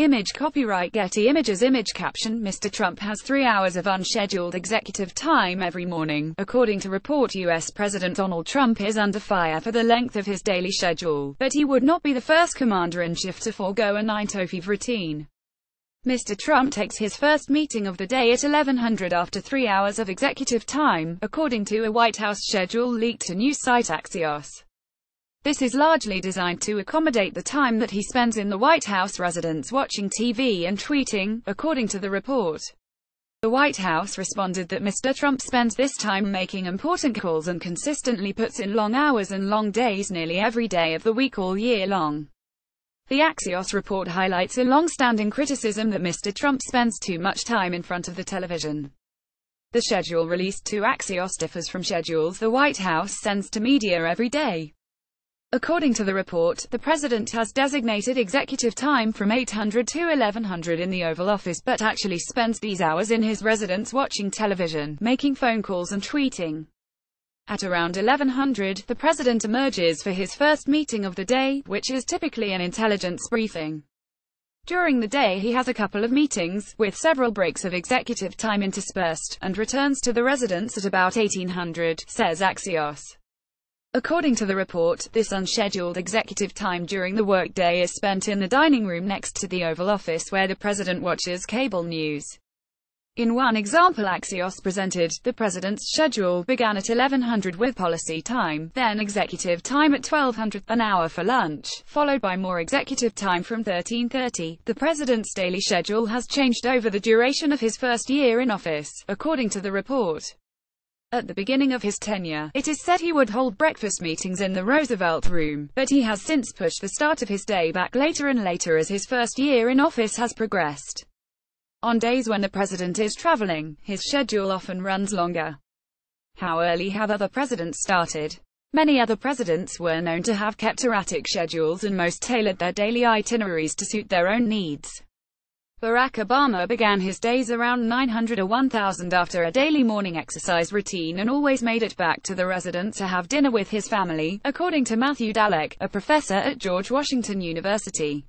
Image copyright Getty Images Image caption Mr. Trump has three hours of unscheduled executive time every morning. According to report U.S. President Donald Trump is under fire for the length of his daily schedule, but he would not be the first commander-in-chief to forego a 9 to 5 routine. Mr. Trump takes his first meeting of the day at 1100 after three hours of executive time, according to a White House schedule leaked to news site Axios. This is largely designed to accommodate the time that he spends in the White House residence watching TV and tweeting, according to the report. The White House responded that Mr. Trump spends this time making important calls and consistently puts in long hours and long days nearly every day of the week all year long. The Axios report highlights a long-standing criticism that Mr. Trump spends too much time in front of the television. The schedule released to Axios differs from schedules the White House sends to media every day. According to the report, the president has designated executive time from 800 to 1100 in the Oval Office but actually spends these hours in his residence watching television, making phone calls and tweeting. At around 1100, the president emerges for his first meeting of the day, which is typically an intelligence briefing. During the day he has a couple of meetings, with several breaks of executive time interspersed, and returns to the residence at about 1800, says Axios. According to the report, this unscheduled executive time during the workday is spent in the dining room next to the Oval Office where the president watches cable news. In one example Axios presented, the president's schedule began at 1100 with policy time, then executive time at 1200, an hour for lunch, followed by more executive time from 1330. The president's daily schedule has changed over the duration of his first year in office, according to the report. At the beginning of his tenure, it is said he would hold breakfast meetings in the Roosevelt Room, but he has since pushed the start of his day back later and later as his first year in office has progressed. On days when the president is traveling, his schedule often runs longer. How early have other presidents started? Many other presidents were known to have kept erratic schedules and most tailored their daily itineraries to suit their own needs. Barack Obama began his days around 900 or 1000 after a daily morning exercise routine and always made it back to the residence to have dinner with his family, according to Matthew Dallek, a professor at George Washington University.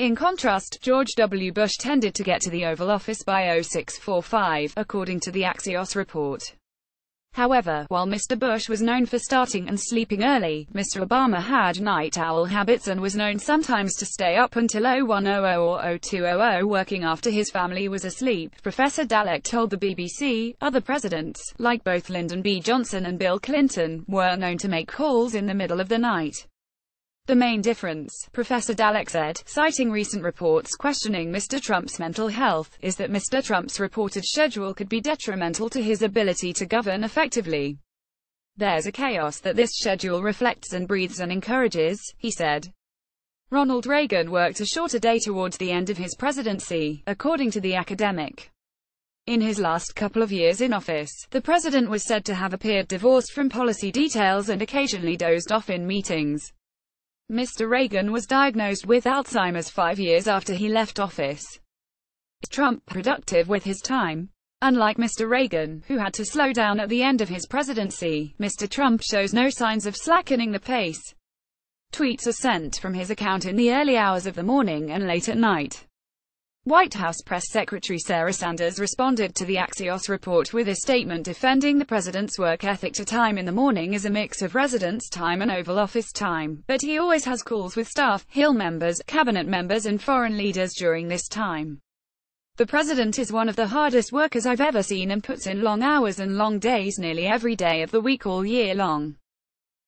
In contrast, George W. Bush tended to get to the Oval Office by 0645, according to the Axios report. However, while Mr. Bush was known for starting and sleeping early, Mr. Obama had night owl habits and was known sometimes to stay up until 0100 or 0200 working after his family was asleep. Professor Dallek told the BBC, other presidents, like both Lyndon B. Johnson and Bill Clinton, were known to make calls in the middle of the night. The main difference, Professor Dallek said, citing recent reports questioning Mr. Trump's mental health, is that Mr. Trump's reported schedule could be detrimental to his ability to govern effectively. There's a chaos that this schedule reflects and breathes and encourages, he said. Ronald Reagan worked a shorter day towards the end of his presidency, according to the academic. In his last couple of years in office, the president was said to have appeared divorced from policy details and occasionally dozed off in meetings. Mr. Reagan was diagnosed with Alzheimer's five years after he left office. Trump productive with his time? Unlike Mr. Reagan, who had to slow down at the end of his presidency, Mr. Trump shows no signs of slackening the pace. Tweets are sent from his account in the early hours of the morning and late at night. White House Press Secretary Sarah Sanders responded to the Axios report with a statement defending the president's work ethic to time in the morning is a mix of residence time and Oval Office time, but he always has calls with staff, Hill members, cabinet members and foreign leaders during this time. The president is one of the hardest workers I've ever seen and puts in long hours and long days nearly every day of the week all year long.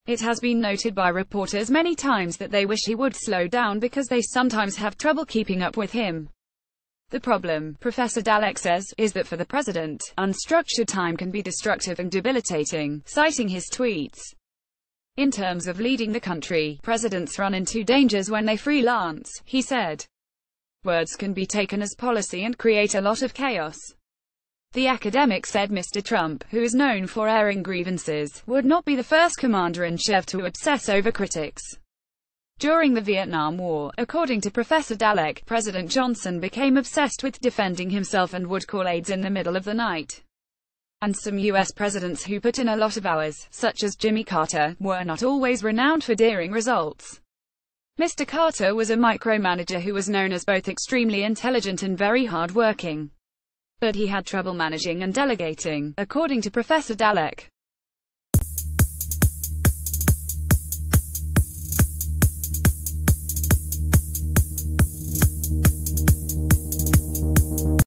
It has been noted by reporters many times that they wish he would slow down because they sometimes have trouble keeping up with him. The problem, Professor Dallek says, is that for the president, unstructured time can be destructive and debilitating, citing his tweets. In terms of leading the country, presidents run into dangers when they freelance, he said. Words can be taken as policy and create a lot of chaos. The academic said Mr. Trump, who is known for airing grievances, would not be the first commander-in-chief to obsess over critics. During the Vietnam War, according to Professor Dallek, President Johnson became obsessed with defending himself and would call aides in the middle of the night. And some U.S. presidents who put in a lot of hours, such as Jimmy Carter, were not always renowned for daring results. Mr. Carter was a micromanager who was known as both extremely intelligent and very hard-working. But he had trouble managing and delegating. According to Professor Dallek,